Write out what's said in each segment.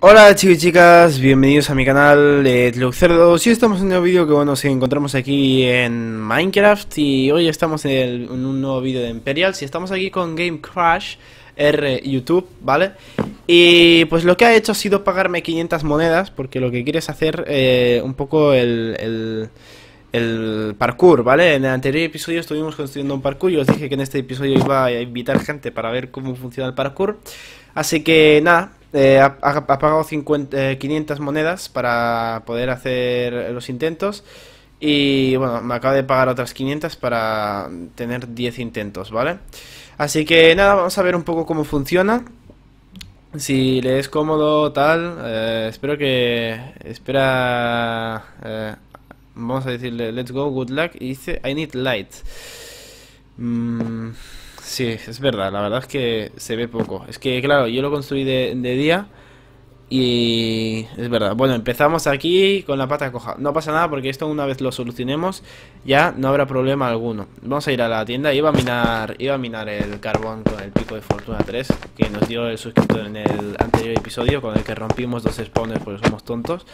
Hola chicos y chicas, bienvenidos a mi canal de Cerdos y estamos en un nuevo vídeo que bueno, nos encontramos aquí en Minecraft y hoy estamos en un nuevo vídeo de Imperials y estamos aquí con Game Crash R YouTube, ¿vale? Y pues lo que ha hecho ha sido pagarme 500 monedas porque lo que quiere es hacer eh, un poco el, el, el parkour, ¿vale? En el anterior episodio estuvimos construyendo un parkour y os dije que en este episodio iba a invitar gente para ver cómo funciona el parkour. Así que nada, eh, ha, pagado 50, eh, 500 monedas para poder hacer los intentos. Y bueno, me acaba de pagar otras 500 para tener 10 intentos, ¿vale? Así que nada, vamos a ver un poco cómo funciona. Si le es cómodo, tal. eh, espero que. Espera. eh, vamos a decirle, let's go, good luck. Y dice, I need light. Mm, sí, es verdad, la verdad es que se ve poco. Es que, claro, yo lo construí de, de día y es verdad. Bueno, empezamos aquí con la pata coja. No pasa nada porque esto una vez lo solucionemos ya no habrá problema alguno. Vamos a ir a la tienda. Iba a minar, iba a minar el carbón con el pico de fortuna 3 que nos dio el suscriptor en el anterior episodio con el que rompimos dos spawners porque somos tontos.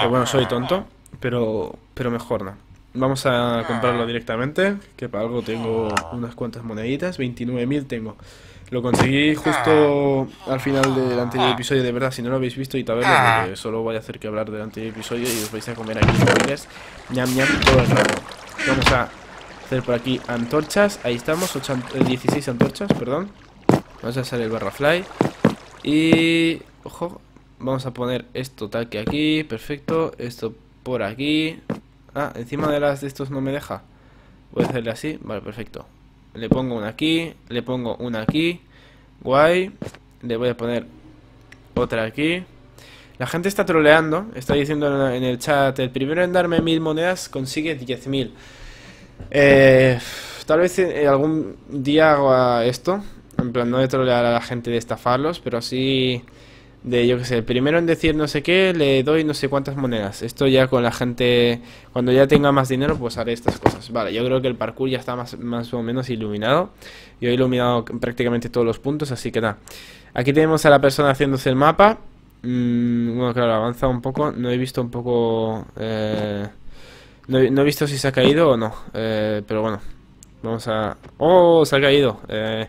Que bueno, soy tonto, pero pero mejor no. Vamos a comprarlo directamente, que para algo tengo unas cuantas moneditas, 29.000 tengo. Lo conseguí justo al final del anterior episodio, de verdad, si no lo habéis visto, y verlo, porque solo voy a hacer que hablar del anterior episodio y os vais a comer aquí spoilers, ñam ñam todo el rato. Vamos a hacer por aquí antorchas, ahí estamos, ocho an- eh, 16 antorchas, perdón. Vamos a hacer el barra fly. Y, ojo, vamos a poner esto tal que aquí, perfecto, esto por aquí. Ah, encima de las de estos no me deja. Voy a hacerle así, vale, perfecto. Le pongo una aquí, le pongo una aquí, guay. Le voy a poner otra aquí. La gente está troleando, está diciendo en el chat, el primero en darme mil monedas consigue 10.000. Eh, tal vez eh, algún día haga esto, en plan no de trolear a la gente de estafarlos, pero así de yo que sé, primero en decir no sé qué, le doy no sé cuántas monedas. Esto ya con la gente, cuando ya tenga más dinero, pues haré estas cosas. Vale, yo creo que el parkour ya está más, más o menos iluminado. Yo he iluminado prácticamente todos los puntos, así que nada. Aquí tenemos a la persona haciéndose el mapa. Mm, bueno, claro, avanza un poco. No he visto un poco... eh, no, he- no he visto si se ha caído o no. eh, pero bueno, vamos a... ¡Oh! Se ha caído. Eh,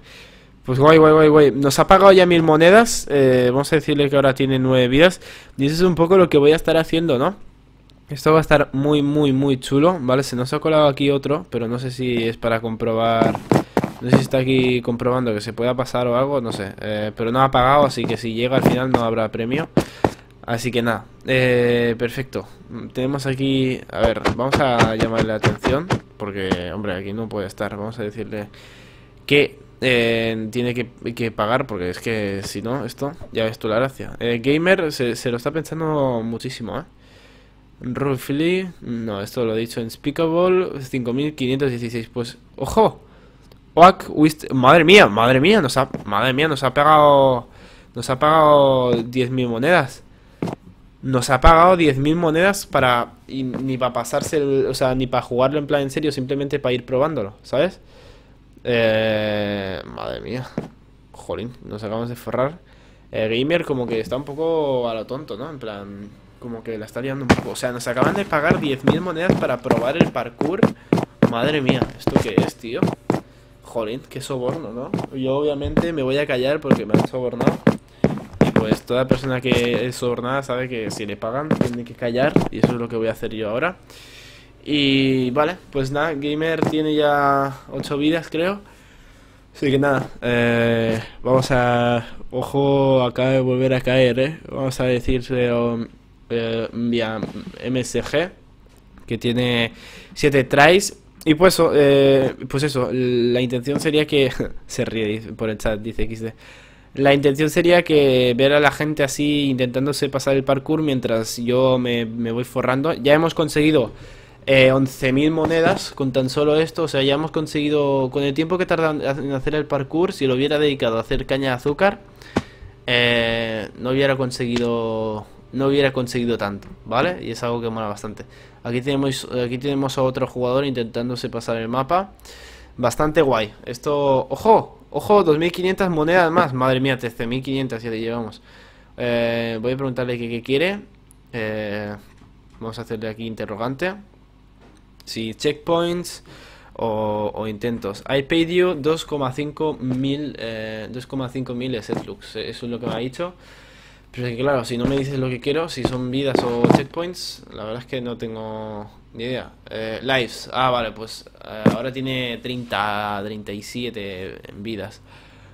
pues guay, guay, guay, guay. Nos ha pagado ya mil monedas. eh, vamos a decirle que ahora tiene nueve vidas. Y eso es un poco lo que voy a estar haciendo, ¿no? Esto va a estar muy, muy, muy chulo, ¿vale? Se nos ha colado aquí otro, pero no sé si es para comprobar... No sé si está aquí comprobando que se pueda pasar o algo, no sé. eh, pero no ha pagado, así que si llega al final no habrá premio. Así que nada, eh, perfecto. Tenemos aquí, a ver, vamos a llamarle la atención, porque, hombre, aquí no puede estar. Vamos a decirle que eh, tiene que, que pagar, porque es que si no, esto, ya ves tú la gracia. Eh, Gamer se, se lo está pensando muchísimo, ¿eh? Roughly, no, esto lo he dicho en Speakable, 5516, pues, ojo. Oak Wist- madre mía, madre mía, nos ha, madre mía, nos ha pagado, nos ha pagado 10.000 monedas. Nos ha pagado 10.000 monedas para, y ni para pasarse, o sea, ni para jugarlo en plan en serio, simplemente para ir probándolo, ¿sabes? Eh, madre mía. Jolín, nos acabamos de forrar. El gamer como que está un poco a lo tonto, ¿no? En plan, como que la está liando un poco. O sea, nos acaban de pagar 10.000 monedas para probar el parkour. Madre mía, ¿esto qué es, tío? Jolín, qué soborno, ¿no? Yo obviamente me voy a callar porque me han sobornado. Y pues toda persona que es sobornada sabe que si le pagan tiene que callar. Y eso es lo que voy a hacer yo ahora. Y vale, pues nada, Gamer tiene ya 8 vidas creo. Así que nada, eh, vamos a... Ojo, acaba de volver a caer, ¿eh? Vamos a decirle eh, vía MSG, que tiene 7 tries. Y pues, eso, eh, pues eso, la intención sería que... Se ríe por el chat, dice XD. La intención sería que ver a la gente así intentándose pasar el parkour mientras yo me, me voy forrando. Ya hemos conseguido eh, 11.000 monedas con tan solo esto. O sea, ya hemos conseguido, con el tiempo que tarda en hacer el parkour, si lo hubiera dedicado a hacer caña de azúcar, eh, no hubiera conseguido no hubiera conseguido tanto, ¿vale? Y es algo que mola bastante. Aquí tenemos aquí tenemos a otro jugador intentándose pasar el mapa. Bastante guay. Esto, ojo, ojo, 2500 monedas más. Madre mía, 13.500 ya le llevamos. eh, voy a preguntarle qué, quiere. Eh, vamos a hacerle aquí interrogante. Si checkpoints o, intentos. I paid you 2,5 mil, 2,5 mil setlux. Eso es lo que me ha dicho. Pero claro, si no me dices lo que quiero, si son vidas o checkpoints, la verdad es que no tengo ni idea. Eh, lives, ah, vale, pues eh, ahora tiene 30, 37 vidas.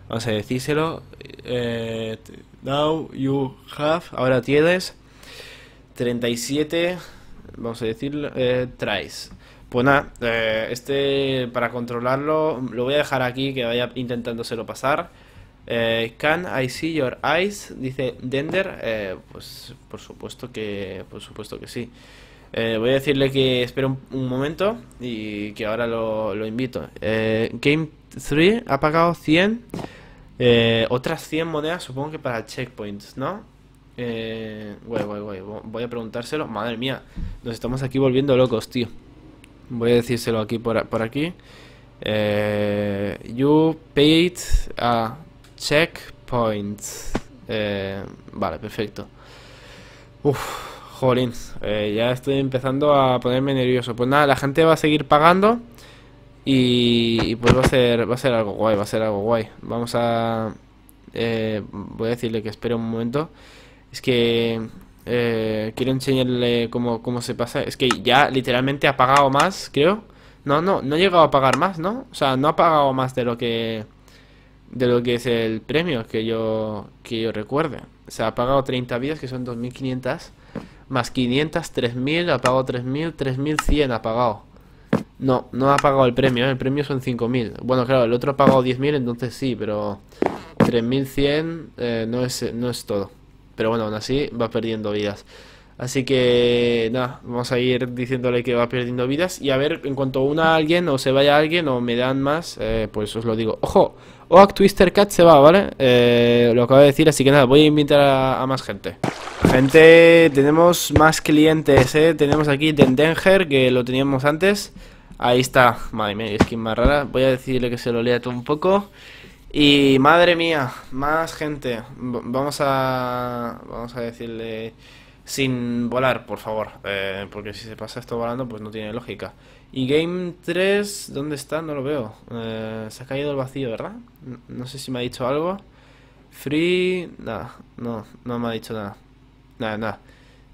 Vamos a decírselo. Eh, now you have, ahora tienes 37, vamos a decirlo, eh, tries. Pues nada, este para controlarlo lo voy a dejar aquí que vaya intentándoselo pasar. Eh, can I see your eyes? Dice Dender. Eh, pues por supuesto que. Por supuesto que sí. Eh, voy a decirle que espere un, momento y que ahora lo, invito. Game 3 ha pagado 100. otras 100 monedas, supongo que para checkpoints, ¿no? Guay, guay, guay. Voy a preguntárselo. Madre mía, nos estamos aquí volviendo locos, tío. Voy a decírselo aquí por, por aquí. you paid a Checkpoints. Eh, vale, perfecto. Uf, jolín. Eh, ya estoy empezando a ponerme nervioso. Pues nada, la gente va a seguir pagando. Y, pues va a ser va a ser algo guay, va a ser algo guay. Vamos a... Eh, voy a decirle que espere un momento. Es que... quiero enseñarle cómo, cómo se pasa. Es que ya literalmente ha pagado más, creo. No, no, no he llegado a pagar más, ¿no? O sea, no ha pagado más de lo que de lo que es el premio que yo que yo recuerde. Se ha pagado 30 vidas, que son 2.500, más 500, 3.000, ha pagado 3.000, 3.100 ha pagado. No, no ha pagado el premio, ¿eh? el premio son 5.000. Bueno, claro, el otro ha pagado 10.000, entonces sí, pero 3.100 eh, no, es, no es todo. Pero bueno, aún así va perdiendo vidas. Así que nada, vamos a ir diciéndole que va perdiendo vidas y a ver, en cuanto una alguien o se vaya alguien o me dan más, eh, pues os lo digo. ¡Ojo! Oak Twister Cat se va, ¿vale? Eh, lo acabo de decir, así que nada, voy a invitar a, más gente. Gente, tenemos más clientes, ¿eh? Tenemos aquí Dendenger, que lo teníamos antes. Ahí está, madre mía, skin más rara. Voy a decirle que se lo lea todo un poco. Y madre mía, más gente. vamos a... Vamos a decirle sin volar, por favor. Eh, porque si se pasa esto volando, pues no tiene lógica. Y Game 3, ¿dónde está? No lo veo. Eh, se ha caído el vacío, ¿verdad? No, sé si me ha dicho algo. Free... Nada, no, no me ha dicho nada. Nada, nada.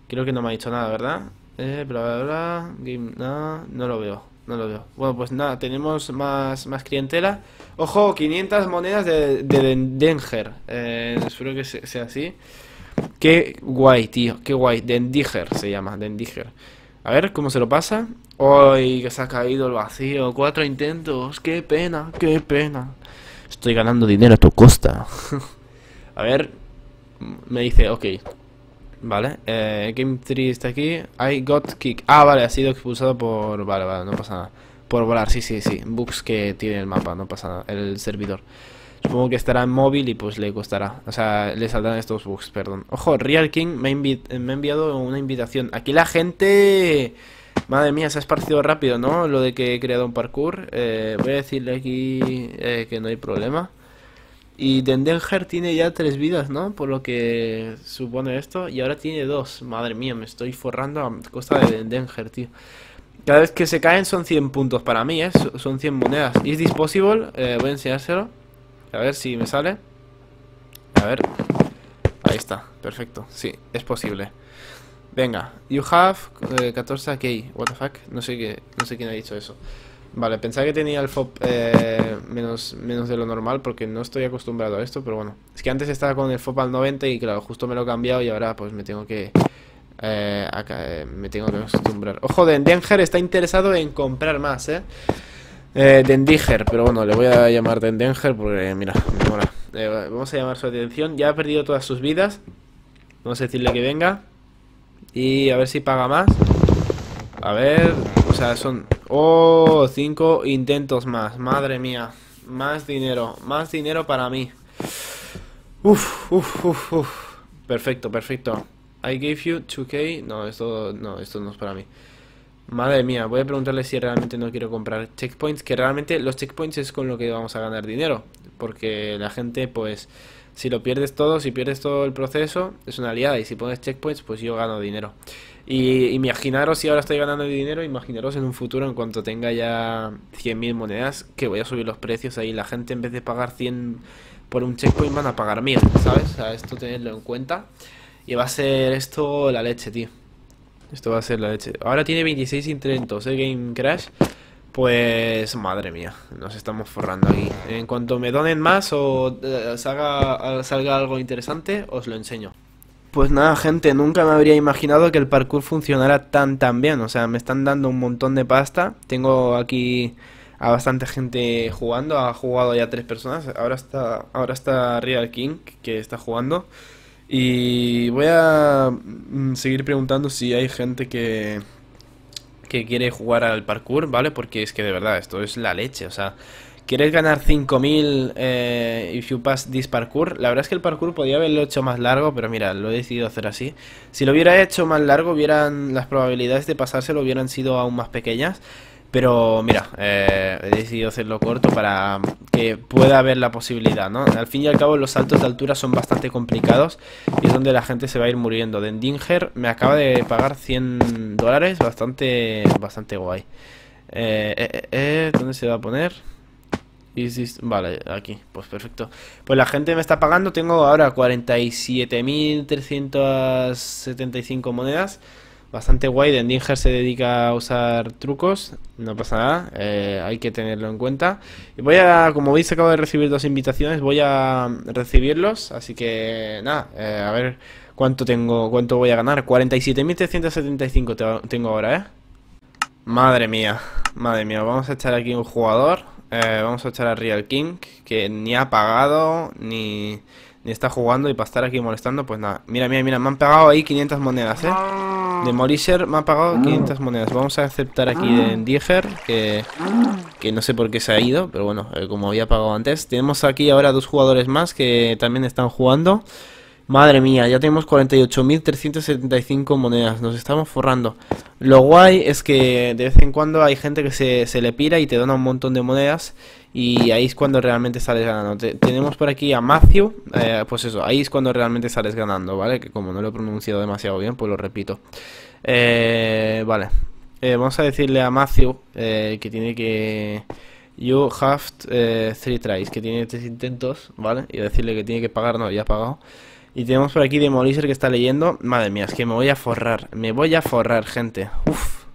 Creo que no me ha dicho nada, ¿verdad? Eh, bla, bla, bla. Game... Nada, no lo veo. No lo veo. Bueno, pues nada, tenemos más, más clientela. Ojo, 500 monedas de, de. Eh, espero que sea así. Qué guay, tío, qué guay. Dendiger se llama, Dendiger. A ver cómo se lo pasa. ¡Ay, que se ha caído el vacío! Cuatro intentos. ¡Qué pena, qué pena! Estoy ganando dinero a tu costa. a ver, me dice, ok. Vale, eh, Game 3 está aquí. I got kick. Ah, vale, ha sido expulsado por... Vale, vale, no pasa nada. Por volar, sí, sí, sí. Bugs que tiene el mapa, no pasa nada. El servidor. Supongo que estará en móvil y pues le costará. O sea, le saldrán estos bugs, perdón. Ojo, Real King me ha, enviado una invitación. Aquí la gente... Madre mía, se ha esparcido rápido, ¿no? Lo de que he creado un parkour. Eh, voy a decirle aquí eh, que no hay problema. Y Dendenger tiene ya tres vidas, ¿no? Por lo que supone esto. Y ahora tiene dos. Madre mía, me estoy forrando a costa de Dendenger, tío. Cada vez que se caen son 100 puntos para mí, ¿eh? Son 100 monedas. ¿Is this possible? Eh, voy a enseñárselo. A ver si me sale. A ver. Ahí está, perfecto. Sí, es posible. Venga, you have 14k. Eh, What the fuck? No sé, qué, no sé quién ha dicho eso. Vale, pensaba que tenía el FOP eh, menos, menos de lo normal porque no estoy acostumbrado a esto, pero bueno. Es que antes estaba con el FOP al 90 y claro, justo me lo he cambiado y ahora pues me tengo que... Eh, me tengo que acostumbrar. Ojo, Dendenger está interesado en comprar más, ¿eh? Eh, Dendiger, pero bueno, le voy a llamar Dendinger porque, mira, eh, vamos a llamar su atención. Ya ha perdido todas sus vidas. Vamos a decirle que venga. Y a ver si paga más. A ver, o sea, son... Oh, cinco intentos más. Madre mía. Más dinero. Más dinero para mí. Uf, uf, uf, uf. Perfecto, perfecto. I gave you 2k. No, esto no, esto no es para mí. Madre mía, voy a preguntarle si realmente no quiero comprar checkpoints, que realmente los checkpoints es con lo que vamos a ganar dinero, porque la gente pues Si lo pierdes todo, si pierdes todo el proceso, es una aliada. Y si pones checkpoints, pues yo gano dinero. Y imaginaros si ahora estoy ganando dinero, imaginaros en un futuro, en cuanto tenga ya 100.000 monedas, que voy a subir los precios ahí. La gente en vez de pagar 100 por un checkpoint van a pagar 1000, ¿sabes? O sea, esto tenerlo en cuenta. Y va a ser esto la leche, tío. Esto va a ser la leche. Ahora tiene 26 intentos, ¿eh? Game Crash. Pues madre mía, nos estamos forrando aquí. En cuanto me donen más o eh, salga, salga algo interesante, os lo enseño. Pues nada, gente, nunca me habría imaginado que el parkour funcionara tan tan bien. O sea, me están dando un montón de pasta. Tengo aquí a bastante gente jugando. Ha jugado ya tres personas. Ahora está, ahora está Real King, que está jugando. Y voy a mm, seguir preguntando si hay gente que, que quiere jugar al parkour, ¿vale? Porque es que de verdad, esto es la leche, o sea... ¿Quieres ganar 5000 eh, if you pass this parkour? La verdad es que el parkour podía haberlo hecho más largo, pero mira, lo he decidido hacer así. Si lo hubiera hecho más largo, hubieran las probabilidades de pasárselo hubieran sido aún más pequeñas. Pero mira, eh, he decidido hacerlo corto para que pueda haber la posibilidad, ¿no? Al fin y al cabo los saltos de altura son bastante complicados y es donde la gente se va a ir muriendo. Dendinger me acaba de pagar 100 dólares, bastante, bastante guay. Eh, eh, ¿Dónde se va a poner? Vale, aquí, pues perfecto. Pues la gente me está pagando, tengo ahora 47.375 monedas. Bastante guay, Dendinger se dedica a usar trucos, no pasa nada, eh, hay que tenerlo en cuenta. Y voy a, como veis, acabo de recibir dos invitaciones, voy a recibirlos, así que nada, eh, a ver cuánto tengo, cuánto voy a ganar. 47.375 tengo ahora, ¿eh? Madre mía, madre mía, vamos a echar aquí un jugador, eh, vamos a echar a Real King, que ni ha pagado, ni ni está jugando y para estar aquí molestando, pues nada. Mira, mira, mira, me han pagado ahí 500 monedas, ¿eh? Demolisher me ha pagado 500 monedas. Vamos a aceptar aquí de Dieger, que, que no sé por qué se ha ido, pero bueno, eh, como había pagado antes. Tenemos aquí ahora dos jugadores más que también están jugando. Madre mía, ya tenemos 48.375 monedas, nos estamos forrando. Lo guay es que de vez en cuando hay gente que se, se le pira y te dona un montón de monedas y ahí es cuando realmente sales ganando. tenemos por aquí a Matthew, eh, pues eso, ahí es cuando realmente sales ganando, ¿vale? Que como no lo he pronunciado demasiado bien, pues lo repito. Eh, vale, eh, vamos a decirle a Matthew que tiene que... You have three tries, que tiene tres intentos, ¿vale? Y decirle que tiene que pagar, no, ya ha pagado. Y tenemos por aquí Demolisher que está leyendo. Madre mía, es que me voy a forrar. Me voy a forrar, gente. Uf.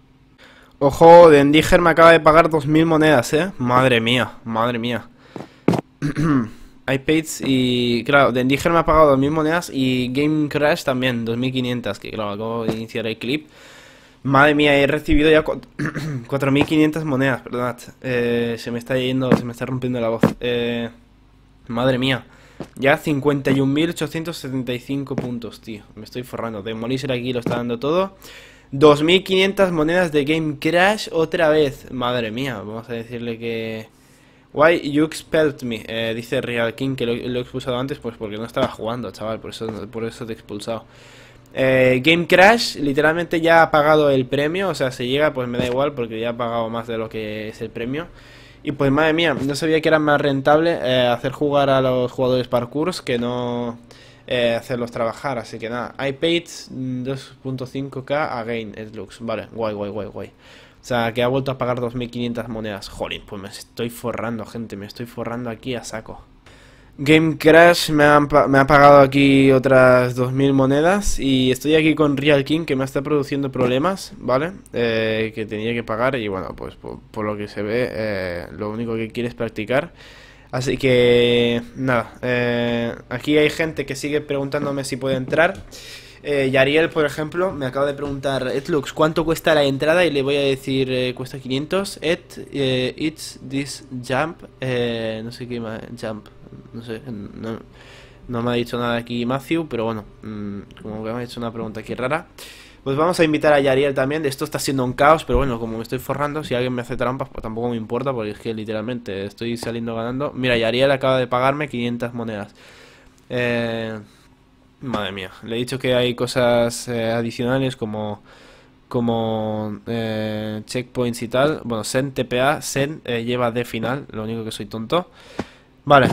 Ojo, Dendiger me acaba de pagar 2.000 monedas, ¿eh? Madre mía, madre mía. iPads y... Claro, Dendiger me ha pagado 2.000 monedas y Game Crash también, 2.500. Que claro, acabo de iniciar el clip. Madre mía, he recibido ya 4.500 monedas, perdón. Eh, se me está yendo, se me está rompiendo la voz. Eh, madre mía. Ya 51.875 puntos, tío. Me estoy forrando. Demolisher aquí lo está dando todo. 2.500 monedas de Game Crash otra vez. Madre mía, vamos a decirle que... Why you expelled me? Eh, dice Real King que lo, he expulsado antes, pues porque no estaba jugando, chaval. Por eso, por eso te he expulsado. Eh, Game Crash literalmente ya ha pagado el premio. O sea, si llega, pues me da igual porque ya ha pagado más de lo que es el premio. Y pues madre mía, no sabía que era más rentable eh, hacer jugar a los jugadores parkours que no eh, hacerlos trabajar. Así que nada, I paid 2.5k again, it looks. Vale, guay, guay, guay, guay. O sea, que ha vuelto a pagar 2.500 monedas. Jolín, pues me estoy forrando, gente. Me estoy forrando aquí a saco. Game Crash me ha, me ha pagado aquí otras 2.000 monedas y estoy aquí con Real King que me está produciendo problemas, ¿vale? Eh, que tenía que pagar y bueno, pues por, lo que se ve, eh, lo único que quiere es practicar. Así que nada, eh, aquí hay gente que sigue preguntándome si puede entrar. Eh, Yariel, por ejemplo, me acaba de preguntar, Etlux, ¿cuánto cuesta la entrada? Y le voy a decir, eh, cuesta 500. Et, eh, it's this jump, eh, no sé qué más, jump, no sé, no, no, me ha dicho nada aquí Matthew, pero bueno, mmm, como que me ha hecho una pregunta aquí rara. Pues vamos a invitar a Yariel también. Esto está siendo un caos, pero bueno, como me estoy forrando, si alguien me hace trampas, pues tampoco me importa, porque es que literalmente estoy saliendo ganando. Mira, Yariel acaba de pagarme 500 monedas. Eh, madre mía, le he dicho que hay cosas eh, adicionales como como eh, checkpoints y tal. Bueno, Sen TPA, Sen lleva de final, lo único que soy tonto. Vale,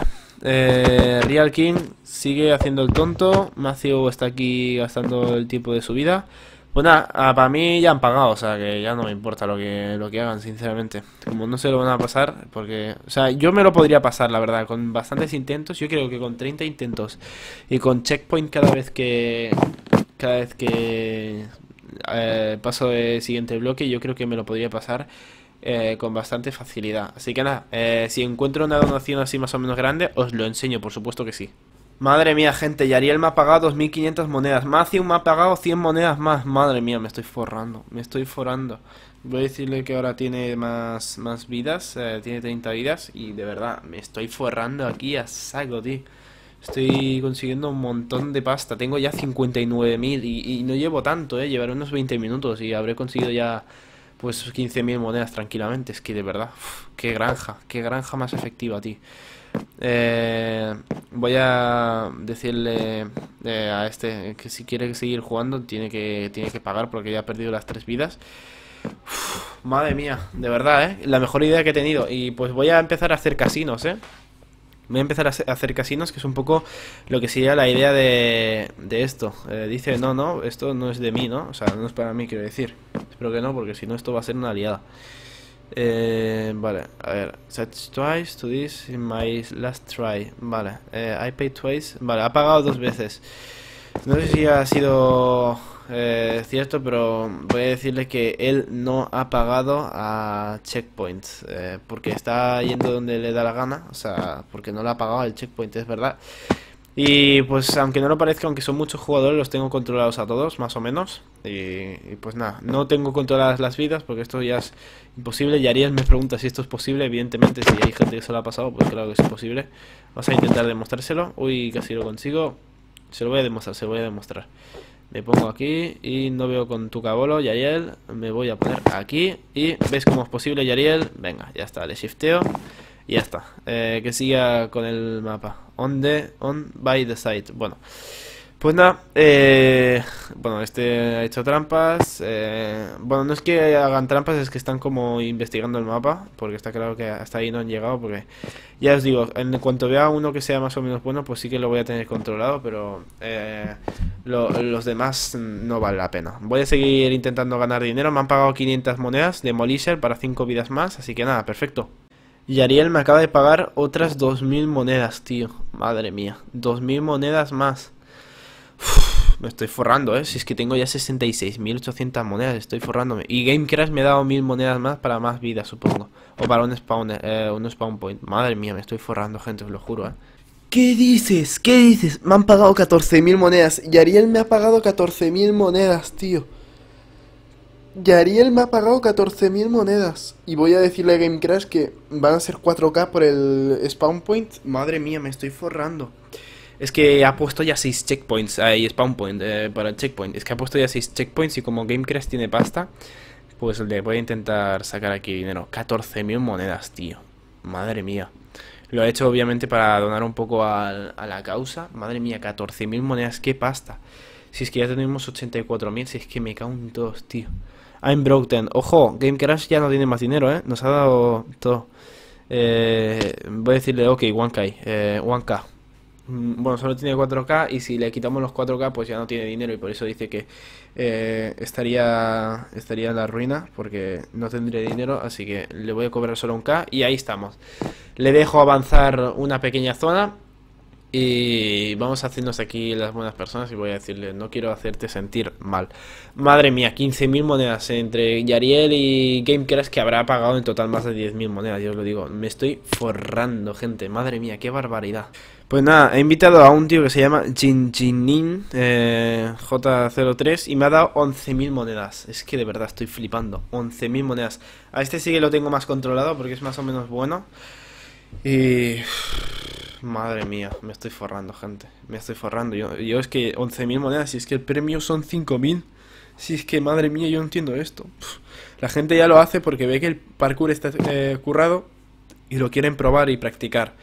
eh, Real King sigue haciendo el tonto. Matthew está aquí gastando el tiempo de su vida. Pues ah, para mí ya han pagado, o sea que ya no me importa lo que, lo que hagan, sinceramente. Como no se lo van a pasar, porque... O sea, yo me lo podría pasar, la verdad, con bastantes intentos. Yo creo que con 30 intentos y con checkpoint cada vez que... Cada vez que eh, paso de siguiente bloque, yo creo que me lo podría pasar eh, con bastante facilidad. Así que nada, eh, si encuentro una donación así más o menos grande, os lo enseño, por supuesto que sí. Madre mía, gente, Yariel me ha pagado 2.500 monedas. Matthew me ha pagado 100 monedas más. Madre mía, me estoy forrando, me estoy forrando. Voy a decirle que ahora tiene más, más vidas, eh, tiene 30 vidas. Y de verdad, me estoy forrando aquí a saco, tío. Estoy consiguiendo un montón de pasta. Tengo ya 59.000 y, y no llevo tanto, eh. Llevaré unos 20 minutos y habré conseguido ya pues 15.000 monedas tranquilamente. Es que de verdad, qué granja, qué granja más efectiva, tío. Eh, voy a decirle eh, a este que si quiere seguir jugando tiene que, tiene que pagar porque ya ha perdido las tres vidas. madre mía, de verdad, ¿eh? La mejor idea que he tenido. Y pues voy a empezar a hacer casinos, ¿eh? Voy a empezar a hacer casinos, que es un poco lo que sería la idea de, esto. Dice, no, no, esto no es de mí, ¿no? O sea, no es para mí, quiero decir. Espero que no, porque si no esto va a ser una aliada. Eh, vale, a ver, set twice to this in my last try. Vale, eh, I paid twice. Vale, ha pagado dos veces. No sé si ha sido eh, cierto, pero voy a decirle que él no ha pagado a checkpoint. Eh, porque está yendo donde le da la gana. O sea, porque no le ha pagado al checkpoint, es verdad. Y pues aunque no lo parezca, aunque son muchos jugadores, los tengo controlados a todos, más o menos. Y, pues nada, no tengo controladas las vidas porque esto ya es imposible. Y Ariel me pregunta si esto es posible. Evidentemente, si hay gente que se lo ha pasado, pues claro que es posible. Vamos a intentar demostrárselo. Uy, casi lo consigo. Se lo voy a demostrar, se lo voy a demostrar. Me pongo aquí y no veo con tu cabolo, Yariel. Me voy a poner aquí y ¿ves cómo es posible, Yariel? Venga, ya está, le shifteo y ya está. Eh, que siga con el mapa. On the, on by the side. Bueno. Pues nada, eh, bueno, este ha hecho trampas. Eh, bueno, no es que hagan trampas, es que están como investigando el mapa, porque está claro que hasta ahí no han llegado, porque ya os digo, en cuanto vea uno que sea más o menos bueno, pues sí que lo voy a tener controlado, pero eh, los demás no vale la pena. Voy a seguir intentando ganar dinero, me han pagado 500 monedas de Molisher para 5 vidas más, así que nada, perfecto. Y Ariel me acaba de pagar otras 2.000 monedas, tío. Madre mía. 2.000 monedas más. me estoy forrando, ¿eh? Si es que tengo ya 66.800 monedas, estoy forrándome. Y Gamecrash me ha dado 1.000 monedas más para más vida, supongo. O para un spawn, eh, un spawn point. Madre mía, me estoy forrando, gente, os lo juro, ¿eh? ¿Qué dices? ¿Qué dices? Me han pagado 14.000 monedas. Y Ariel me ha pagado 14.000 monedas, tío. Yariel me ha pagado 14.000 monedas. Y voy a decirle a Game Crash que van a ser 4K por el spawn point. Madre mía, me estoy forrando. Es que ha puesto ya 6 checkpoints ahí, spawn point eh, para el checkpoint. Es que ha puesto ya 6 checkpoints y como Game Crash tiene pasta, pues le voy a intentar sacar aquí dinero. 14.000 monedas, tío. Madre mía. Lo ha hecho obviamente para donar un poco a, la causa. Madre mía, 14.000 monedas, qué pasta. Si es que ya tenemos 84.000, si es que me cago en todos, tío. I'm broken. Ojo, Game Crash ya no tiene más dinero, ¿eh? Nos ha dado todo. Eh, voy a decirle, ok, 1K. Eh, 1K. Mm, bueno, solo tiene 4K y si le quitamos los 4K pues ya no tiene dinero y por eso dice que eh, estaría, estaría en la ruina porque no tendría dinero, así que le voy a cobrar solo un K y ahí estamos. Le dejo avanzar una pequeña zona y vamos a hacernos aquí las buenas personas y voy a decirle, no quiero hacerte sentir mal. Madre mía, 15.000 monedas entre Yariel y Gamecrash que habrá pagado en total más de 10.000 monedas, yo os lo digo. Me estoy forrando, gente. Madre mía, qué barbaridad. Pues nada, he invitado a un tío que se llama Jinjinin eh, J03 y me ha dado 11.000 monedas. Es que de verdad estoy flipando. 11.000 monedas. A este sí que lo tengo más controlado porque es más o menos bueno. Y... Madre mía, me estoy forrando, gente. Me estoy forrando. Yo, es que 11.000 monedas, si es que el premio son 5.000. Si es que, madre mía, yo entiendo esto. La gente ya lo hace porque ve que el parkour está eh, currado y lo quieren probar y practicar.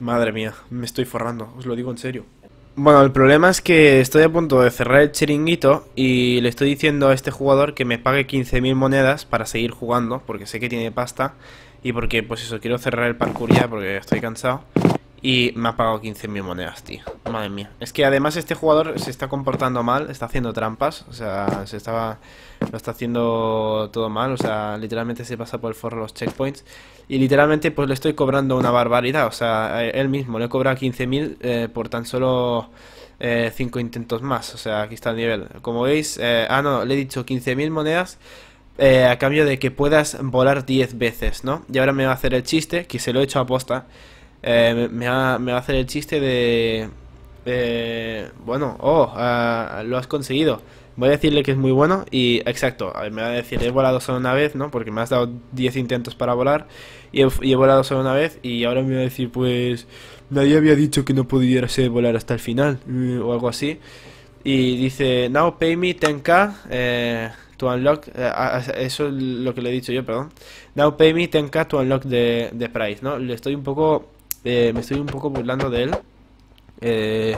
Madre mía, me estoy forrando, os lo digo en serio. Bueno, el problema es que estoy a punto de cerrar el chiringuito y le estoy diciendo a este jugador que me pague 15.000 monedas para seguir jugando, porque sé que tiene pasta y porque, pues eso, quiero cerrar el parkour ya porque estoy cansado. Y me ha pagado 15.000 monedas, tío. Madre mía. Es que además este jugador se está comportando mal, está haciendo trampas. O sea, se estaba. Lo está haciendo todo mal. O sea, literalmente se pasa por el forro los checkpoints. Y literalmente, pues le estoy cobrando una barbaridad. O sea, él mismo le he cobrado 15.000 eh, por tan solo. 5 eh, intentos más, o sea, aquí está el nivel Como veis, eh, ah no, le he dicho 15.000 monedas eh, a cambio de que puedas volar 10 veces, ¿no? Y ahora me va a hacer el chiste, que se lo he hecho a posta eh, me, va, me, va, a hacer el chiste de... bueno, oh, ah, lo has conseguido. Voy a decirle que es muy bueno y exacto, me va a decir, he volado solo una vez, ¿no? Porque me has dado 10 intentos para volar y he, volado solo una vez y ahora me va a decir, pues nadie había dicho que no pudiera volar hasta el final eh, o algo así. Y dice, now pay me 10k eh, to unlock, eh, eso es lo que le he dicho yo, perdón. Now pay me 10k to unlock the, the price, ¿no? Le estoy un poco eh, me estoy un poco burlando de él. Eh,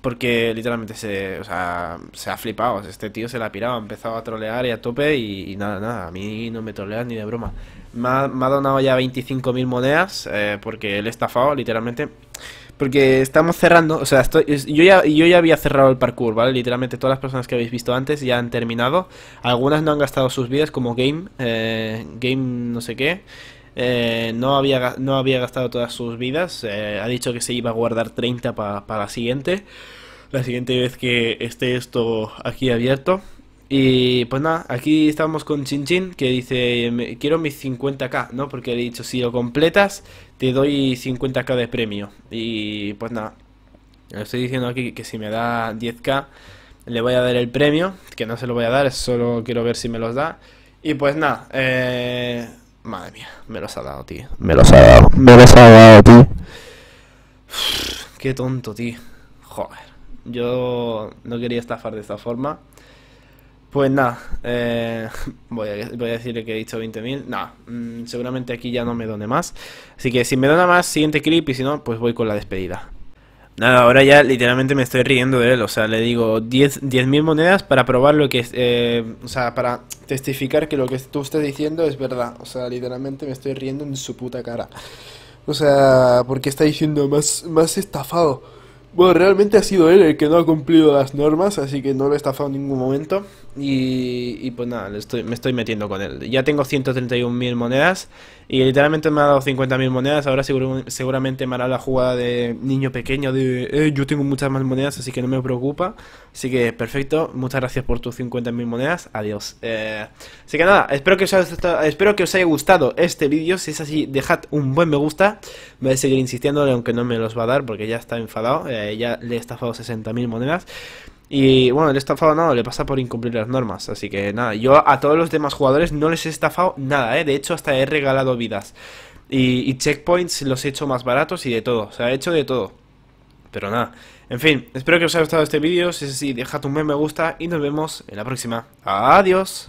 porque literalmente se, o sea, se ha flipado. Este tío se la ha pirado, ha empezado a trolear y a tope y, nada, nada. A mí no me trolean ni de broma. Me ha, donado ya 25.000 monedas eh, porque él estafado, literalmente. Porque estamos cerrando, o sea, estoy, yo, ya, yo ya había cerrado el parkour, ¿vale? Literalmente todas las personas que habéis visto antes ya han terminado. Algunas no han gastado sus vidas, como Game, Game no sé qué. Eh, no, había, no había gastado todas sus vidas. Eh, ha dicho que se iba a guardar 30 para la siguiente. La siguiente vez que esté esto aquí abierto. Y pues nada, aquí estamos con Chin Chin que dice, quiero mis 50k, ¿no? Porque he dicho, si lo completas, te doy 50k de premio. Y pues nada, le estoy diciendo aquí que si me da 10k, le voy a dar el premio, que no se lo voy a dar, solo quiero ver si me los da. Y pues nada, eh Madre mía, me los ha dado, tío. Me los ha dado. Me los ha dado, tío. Qué tonto, tío. Joder. Yo no quería estafar de esta forma. Pues nada, eh, voy, a, voy, a, decirle que he dicho 20.000. Nada, mm, seguramente aquí ya no me done más. Así que si me dona más, siguiente clip. Y si no, pues voy con la despedida. Nada, ahora ya literalmente me estoy riendo de él. O sea, le digo 10.000 10 monedas para probar lo que es. Eh, o sea, para testificar que lo que tú estás diciendo es verdad. O sea, literalmente me estoy riendo en su puta cara. O sea, porque está diciendo más, más estafado. Bueno, realmente ha sido él el que no ha cumplido las normas, así que no lo he estafado en ningún momento. Y, pues nada, estoy, me estoy metiendo con él. Ya tengo 131.000 monedas y literalmente me ha dado 50.000 monedas. Ahora seguramente me hará la jugada de niño pequeño de eh, yo tengo muchas más monedas, así que no me preocupa. Así que perfecto, muchas gracias por tus 50.000 monedas. Adiós. Eh, así que nada, espero que, os haya, espero que os haya gustado este vídeo. Si es así, dejad un buen me gusta. Voy a seguir insistiendo, aunque no me los va a dar porque ya está enfadado. Eh, ya le he estafado 60.000 monedas. Y bueno, el estafado no, le pasa por incumplir las normas. Así que nada, yo a todos los demás jugadores no les he estafado nada, ¿eh? De hecho, hasta he regalado vidas. Y, checkpoints los he hecho más baratos y de todo. O sea, he hecho de todo. Pero nada. En fin, espero que os haya gustado este vídeo. Si es así, un buen me gusta y nos vemos en la próxima. Adiós.